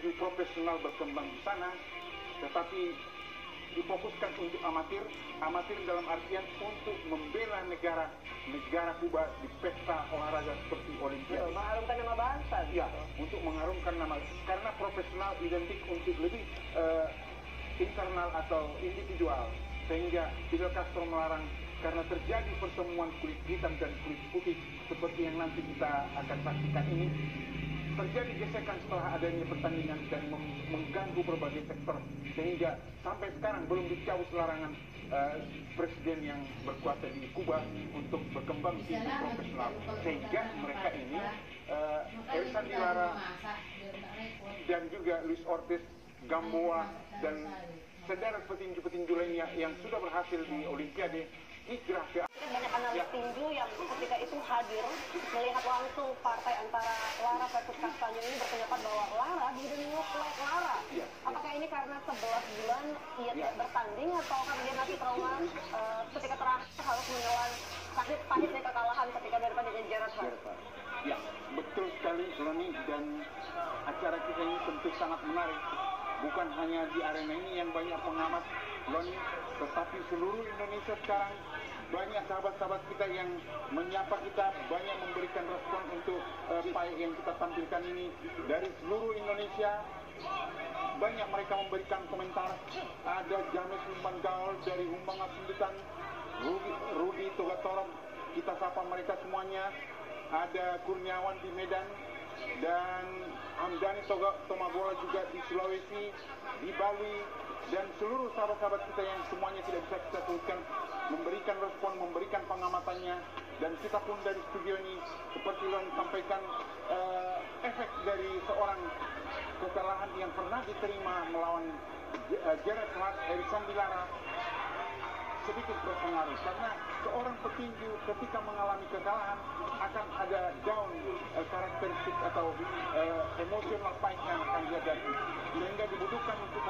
petinju profesional berkembang di sana, tetapi difokuskan untuk amatir, amatir dalam artian untuk membela negara negara Kuba di pesta olahraga seperti Olimpiade. mengharumkan nama bangsa. Ya, untuk mengharumkan nama karena profesional identik untuk lebih eh, internal atau individual sehingga Fidel Castro melarang karena terjadi pertemuan kulit hitam dan kulit putih seperti yang nanti kita akan saksikan ini terjadi gesekan setelah adanya pertandingan dan mem- mengganggu berbagai sektor sehingga sampai sekarang belum dicabut larangan eh, presiden yang berkuasa di Kuba untuk berkembang di profesional. sehingga mereka ini eh, Elsa Dilara dan juga Luis Ortiz, Gamboa dan sederet petinju-petinju lainnya yang sudah berhasil di Olimpiade hijrah ke Banyak analis tinju yang ketika itu hadir melihat langsung partai versus Castanyo ini berpendapat bahwa Lara look like Lara. Iya, Apakah ini karena 11 bulan ia Iya. tidak bertanding atau karena dia masih trauma eh, ketika terakhir harus menelan sakit pahitnya kekalahan ketika daripada Gerard Hart? Ya, betul sekali Loni dan acara kita ini tentu sangat menarik. Bukan hanya di arena ini yang banyak pengamat Loni, tetapi seluruh Indonesia sekarang banyak sahabat-sahabat kita yang menyapa kita, banyak memberikan respon untuk eh, fight yang kita tampilkan ini dari seluruh Indonesia. Banyak mereka memberikan komentar. Ada James Humbang Gaul dari Humbang Asundutan, Rudi, Rudi Togatorong, kita sapa mereka semuanya. Ada Kurniawan di Medan dan Hamdani Tomagola juga di Sulawesi, di Bali dan seluruh sahabat-sahabat kita yang semuanya tidak bisa kita sebutkan memberikan respon, memberikan pengamatannya. Dan kita pun dari studio ini seperti yang disampaikan eh, efek dari seorang kekalahan yang pernah diterima melawan J- eh, Gerard Hart, Erickson Dilara sedikit berpengaruh. Karena seorang petinju ketika mengalami kekalahan akan ada down eh, karakteristik atau eh, emosional fight yang akan dihadapi sehingga dibutuhkan untuk